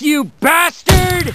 you bastard!